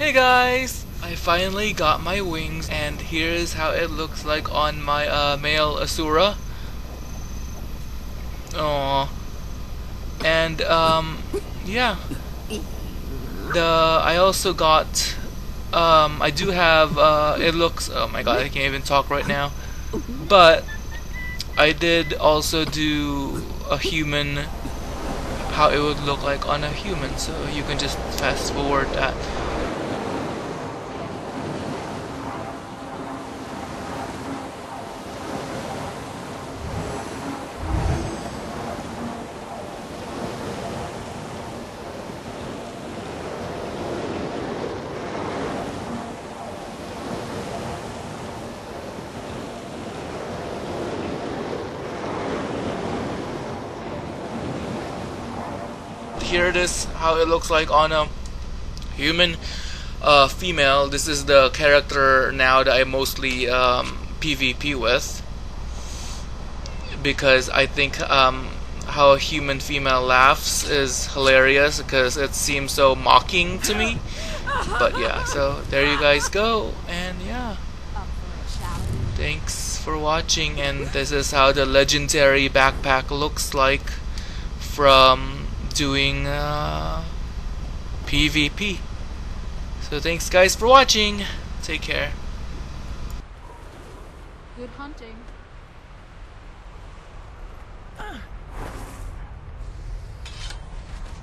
Hey guys! I finally got my wings and here's how it looks like on my uh, male Asura. Aww. And um yeah. The I also got um I do have uh it looks oh my god I can't even talk right now. But I did also do a human how it would look like on a human so you can just fast forward that. Here it is how it looks like on a human uh, female. This is the character now that I mostly um, PvP with. Because I think um, how a human female laughs is hilarious because it seems so mocking to me. But yeah so there you guys go and yeah. Thanks for watching and this is how the legendary backpack looks like from doing uh, PvP. So thanks guys for watching. Take care. Good hunting. Ah.